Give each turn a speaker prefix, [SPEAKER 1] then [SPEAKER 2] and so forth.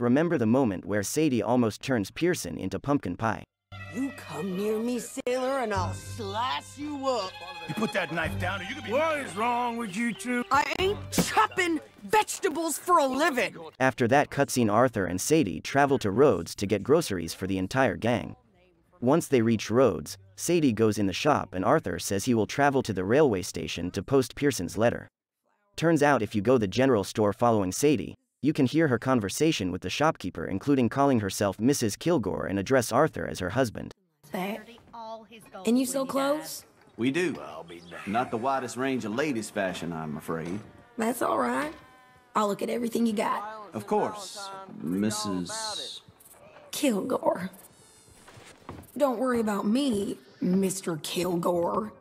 [SPEAKER 1] Remember the moment where Sadie almost turns Pearson into pumpkin pie.
[SPEAKER 2] You come near me, sailor, and I'll slice you up.
[SPEAKER 3] You put that knife down or you could be-
[SPEAKER 4] What is wrong with you two?
[SPEAKER 2] I ain't chopping vegetables for a living.
[SPEAKER 1] After that cutscene Arthur and Sadie travel to Rhodes to get groceries for the entire gang. Once they reach Rhodes, Sadie goes in the shop and Arthur says he will travel to the railway station to post Pearson's letter. Turns out if you go the general store following Sadie, you can hear her conversation with the shopkeeper including calling herself Mrs. Kilgore and address Arthur as her husband.
[SPEAKER 5] That. And you sell clothes?
[SPEAKER 6] We do. Not the widest range of ladies' fashion, I'm afraid.
[SPEAKER 5] That's all right. I'll look at everything you got.
[SPEAKER 6] Of course, Mrs.
[SPEAKER 5] Kilgore. Don't worry about me, Mr. Kilgore.